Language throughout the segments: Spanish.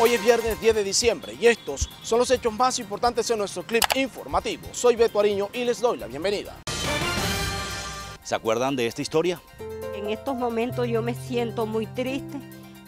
Hoy es viernes 10 de diciembre y estos son los hechos más importantes en nuestro clip informativo. Soy Beto Ariño y les doy la bienvenida. ¿Se acuerdan de esta historia? En estos momentos yo me siento muy triste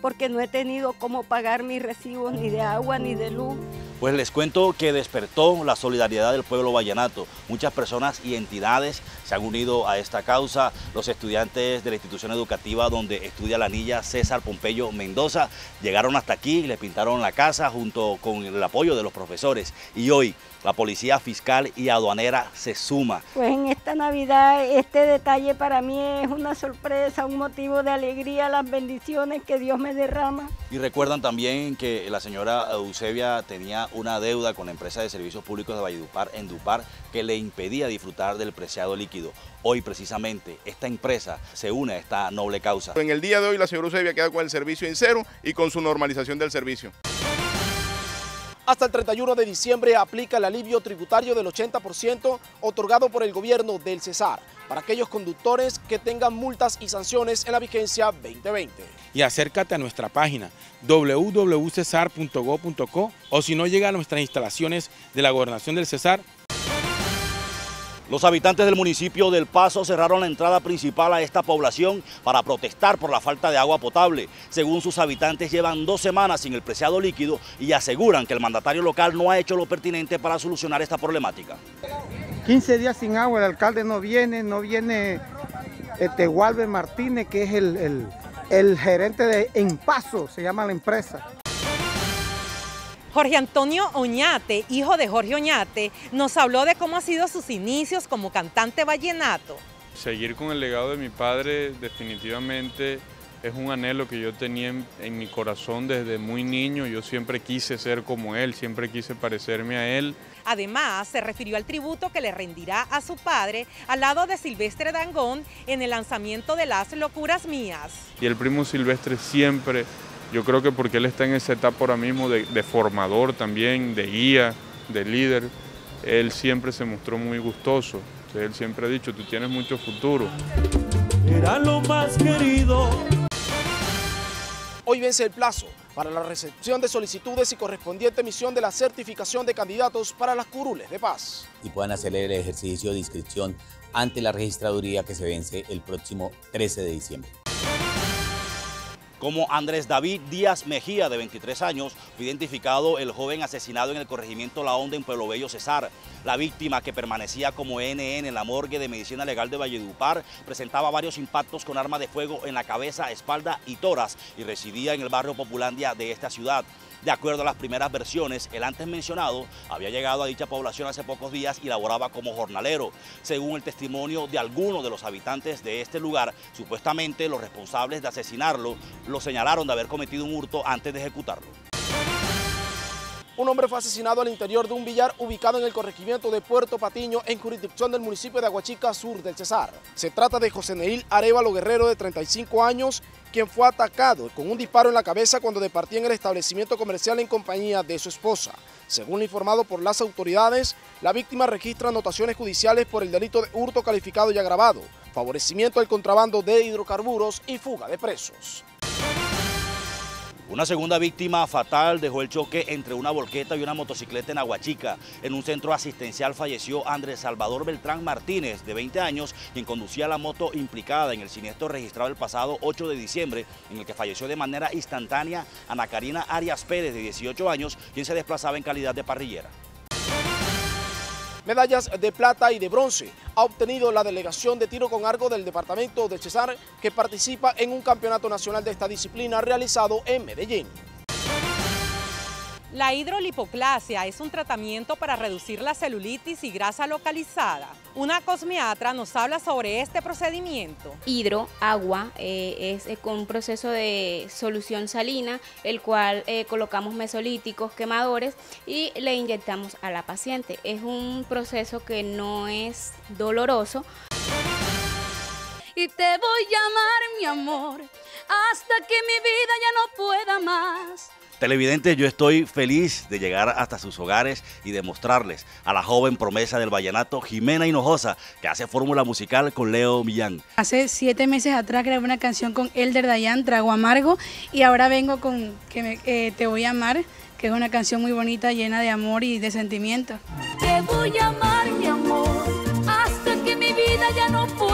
porque no he tenido cómo pagar mis recibos ni de agua ni de luz. Pues les cuento que despertó la solidaridad del pueblo vallenato. Muchas personas y entidades se han unido a esta causa. Los estudiantes de la institución educativa donde estudia la niña César Pompeyo Mendoza llegaron hasta aquí, le pintaron la casa junto con el apoyo de los profesores. Y hoy la policía fiscal y aduanera se suma. Pues en esta Navidad este detalle para mí es una sorpresa, un motivo de alegría, las bendiciones que Dios me derrama. Y recuerdan también que la señora Eusebia tenía una deuda con la empresa de servicios públicos de Valledupar, Endupar, que le impedía disfrutar del preciado líquido. Hoy precisamente esta empresa se une a esta noble causa. En el día de hoy la señora Eusebia queda con el servicio en cero y con su normalización del servicio. Hasta el 31 de diciembre aplica el alivio tributario del 80% otorgado por el gobierno del Cesar para aquellos conductores que tengan multas y sanciones en la vigencia 2020. Y acércate a nuestra página www.cesar.go.co o si no llega a nuestras instalaciones de la Gobernación del Cesar, los habitantes del municipio del Paso cerraron la entrada principal a esta población para protestar por la falta de agua potable. Según sus habitantes, llevan dos semanas sin el preciado líquido y aseguran que el mandatario local no ha hecho lo pertinente para solucionar esta problemática. 15 días sin agua, el alcalde no viene, no viene este, Martínez, que es el, el, el gerente de En Paso, se llama la empresa. Jorge Antonio Oñate, hijo de Jorge Oñate, nos habló de cómo han sido sus inicios como cantante vallenato. Seguir con el legado de mi padre definitivamente es un anhelo que yo tenía en, en, mi corazón desde muy niño. Yo siempre quise ser como él, siempre quise parecerme a él. Además, se refirió al tributo que le rendirá a su padre al lado de Silvestre Dangón en el lanzamiento de Las Locuras Mías. Y el primo Silvestre siempre yo creo que porque él está en esa etapa ahora mismo de, de, formador también, de guía, de líder, él siempre se mostró muy gustoso. Entonces, él siempre ha dicho, tú tienes mucho futuro. Era lo más querido. Hoy vence el plazo para la recepción de solicitudes y correspondiente emisión de la certificación de candidatos para las curules de paz. Y puedan hacer el ejercicio de inscripción ante la registraduría que se vence el próximo 13 de diciembre como Andrés David Díaz Mejía, de 23 años, fue identificado el joven asesinado en el corregimiento La Honda en Pueblo Bello, Cesar. La víctima, que permanecía como NN en la morgue de Medicina Legal de Valledupar, presentaba varios impactos con arma de fuego en la cabeza, espalda y toras y residía en el barrio Populandia de esta ciudad. De acuerdo a las primeras versiones, el antes mencionado había llegado a dicha población hace pocos días y laboraba como jornalero. Según el testimonio de algunos de los habitantes de este lugar, supuestamente los responsables de asesinarlo lo señalaron de haber cometido un hurto antes de ejecutarlo. Un hombre fue asesinado al interior de un billar ubicado en el corregimiento de Puerto Patiño, en jurisdicción del municipio de Aguachica, sur del Cesar. Se trata de José Neil Arevalo Guerrero, de 35 años, quien fue atacado con un disparo en la cabeza cuando departía en el establecimiento comercial en compañía de su esposa. Según informado por las autoridades, la víctima registra anotaciones judiciales por el delito de hurto calificado y agravado, favorecimiento del contrabando de hidrocarburos y fuga de presos. Una segunda víctima fatal dejó el choque entre una volqueta y una motocicleta en Aguachica. En un centro asistencial falleció Andrés Salvador Beltrán Martínez, de 20 años, quien conducía la moto implicada en el siniestro registrado el pasado 8 de diciembre, en el que falleció de manera instantánea Ana Karina Arias Pérez, de 18 años, quien se desplazaba en calidad de parrillera. Medallas de plata y de bronce ha obtenido la delegación de tiro con arco del departamento de Cesar que participa en un campeonato nacional de esta disciplina realizado en Medellín. La hidrolipoclasia es un tratamiento para reducir la celulitis y grasa localizada. Una cosmiatra nos habla sobre este procedimiento. Hidro, agua, eh, es, con un proceso de solución salina, el cual eh, colocamos mesolíticos, quemadores y le inyectamos a la paciente. Es un proceso que no es doloroso. Y te voy a amar, mi amor, hasta que mi vida ya no pueda más Televidentes, yo estoy feliz de llegar hasta sus hogares y demostrarles a la joven promesa del vallenato Jimena Hinojosa, que hace fórmula musical con Leo Millán. Hace siete meses atrás grabé una canción con Elder Dayan, Trago Amargo, y ahora vengo con que eh, Te Voy a Amar, que es una canción muy bonita, llena de amor y de sentimiento. Te voy a amar, mi amor, hasta que mi vida ya no pueda.